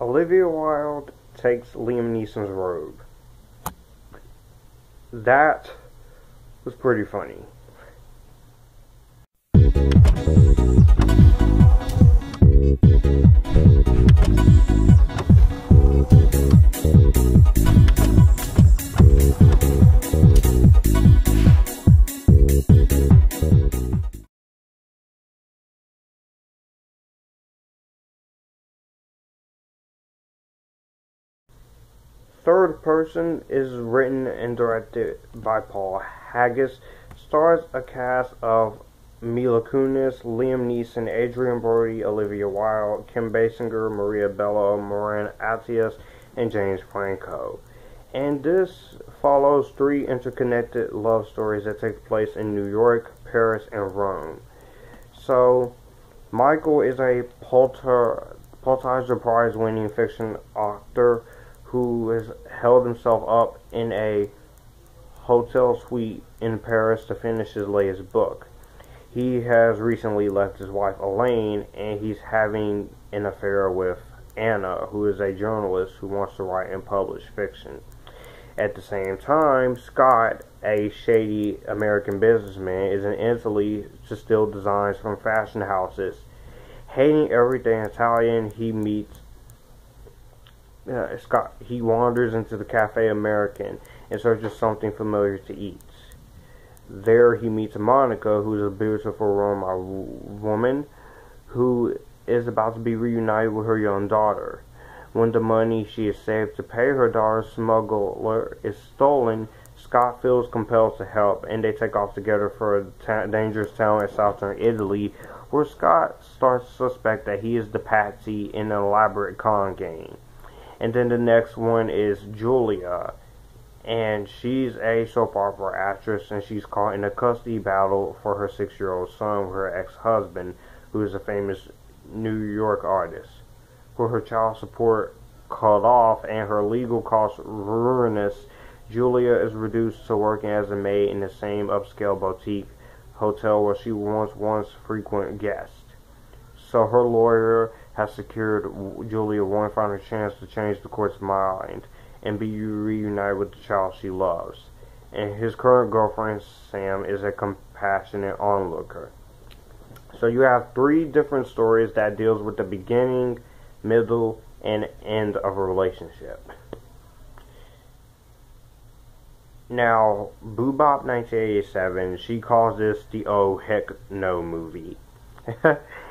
Olivia Wilde takes Liam Neeson's robe. That was pretty funny. Third Person is written and directed by Paul Haggis. Stars a cast of Mila Kunis, Liam Neeson, Adrien Brody, Olivia Wilde, Kim Basinger, Maria Bello, Moran Atias, and James Franco. And this follows three interconnected love stories that take place in New York, Paris, and Rome. So, Michael is a Pulitzer, Prize winning fiction author who has held himself up in a hotel suite in Paris to finish his latest book. He has recently left his wife Elaine and he's having an affair with Anna, who is a journalist who wants to write and publish fiction. At the same time, Scott, a shady American businessman, is in Italy to steal designs from fashion houses. Hating everything Italian, he meets uh, Scott he wanders into the Cafe American in search of something familiar to eat. There he meets Monica, who is a beautiful Roma woman who is about to be reunited with her young daughter. When the money she has saved to pay her daughter's smuggler is stolen, Scott feels compelled to help, and they take off together for a dangerous town in southern Italy, where Scott starts to suspect that he is the patsy in an elaborate con game. And then the next one is Julia, and she's a soap opera actress, and she's caught in a custody battle for her six-year-old son with her ex-husband, who is a famous New York artist. With her child support cut off and her legal costs ruinous, Julia is reduced to working as a maid in the same upscale boutique hotel where she once once frequent guest. So her lawyer has secured Julia one final chance to change the court's mind and be reunited with the child she loves. And his current girlfriend, Sam, is a compassionate onlooker. So you have three different stories that deals with the beginning, middle, and end of a relationship. Now, Boobop 1987, she calls this the oh heck no movie.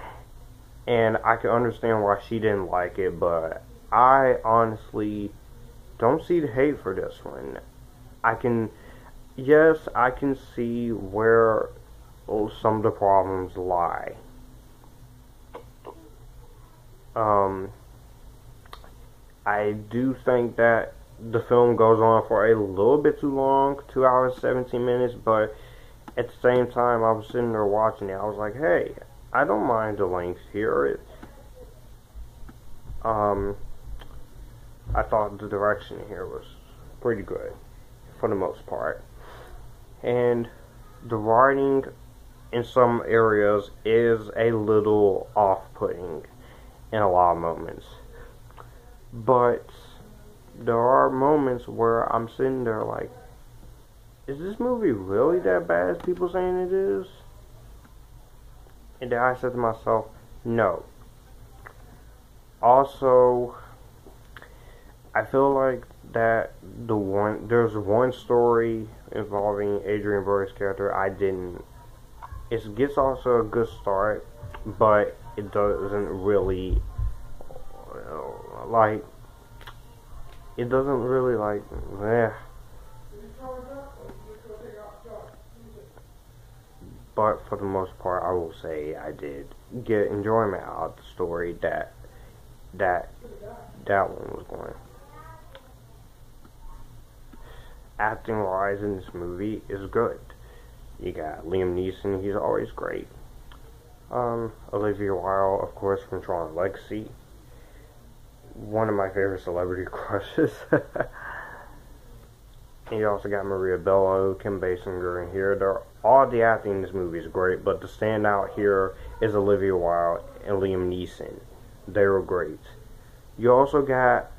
and I can understand why she didn't like it, but I honestly don't see the hate for this one. I can, yes, I can see where some of the problems lie. Um, I do think that the film goes on for a little bit too long, two hours seventeen minutes, but at the same time, I was sitting there watching it. I was like, hey, I don't mind the length here. It, um, I thought the direction here was pretty good for the most part. And the writing in some areas is a little off putting in a lot of moments. But there are moments where I'm sitting there like, is this movie really that bad as people saying it is? And then I said to myself, no. Also, I feel like that the one there's one story involving Adrien Brody's character I didn't. It gets also a good start, but it doesn't really like. It doesn't really like. Eh. But for the most part, I will say I did get enjoyment out of the story that that that one was going. Acting wise in this movie is good. You got Liam Neeson, he's always great. Um, Olivia Wilde, of course, from Tron Legacy. One of my favorite celebrity crushes. You also got Maria Bello, Kim Basinger in here. They're all the acting in this movie is great, but the standout here is Olivia Wilde and Liam Neeson. They were great. You also got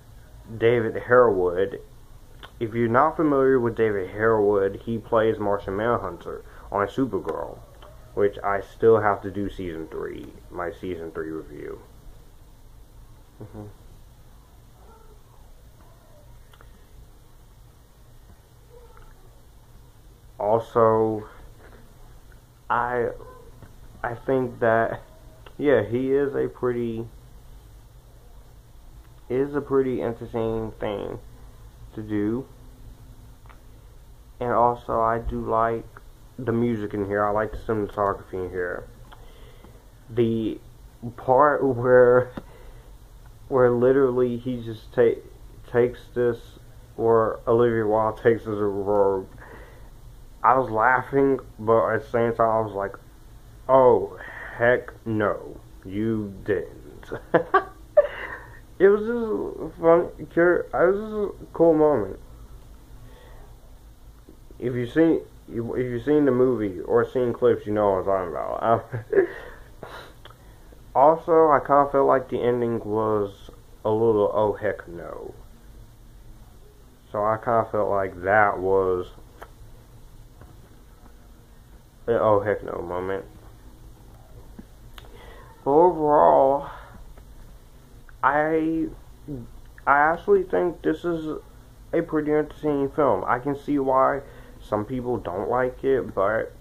David Harewood. If you're not familiar with David Harewood, he plays Martian Manhunter on Supergirl, which I still have to do season three, my season three review. Mm-hmm. Also, I I think that yeah, he is a pretty is a pretty entertaining thing to do. And also I do like the music in here. I like the cinematography in here. The part where where literally he just take takes this or Olivia Wilde takes this robe. I was laughing, but at the same time I was like, "Oh, heck no, you didn't." it was just fun. It was just a cool moment. If you see, if you've seen the movie or seen clips, you know what I'm talking about. also, I kind of felt like the ending was a little oh heck no. So I kind of felt like that was oh heck no moment. But overall, I I actually think this is a pretty entertaining film. I can see why some people don't like it, but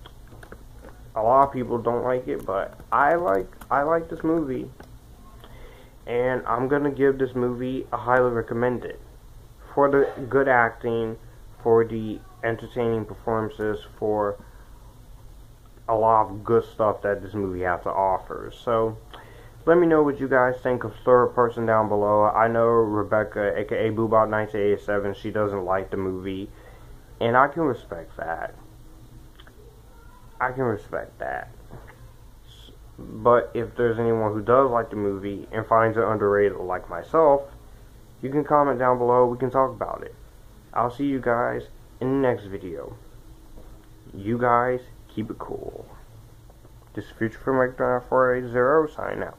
a lot of people don't like it, but I like I like this movie. And I'm going to give this movie a highly recommended for the good acting, for the entertaining performances, for a lot of good stuff that this movie has to offer. So, let me know what you guys think of third person down below. I know Rebecca, aka BooBop1987, she doesn't like the movie, and I can respect that. I can respect that. But if there's anyone who does like the movie and finds it underrated like myself, you can comment down below. We can talk about it. I'll see you guys in the next video. You guys Keep it cool. This is Future Filmmaker 480 sign out.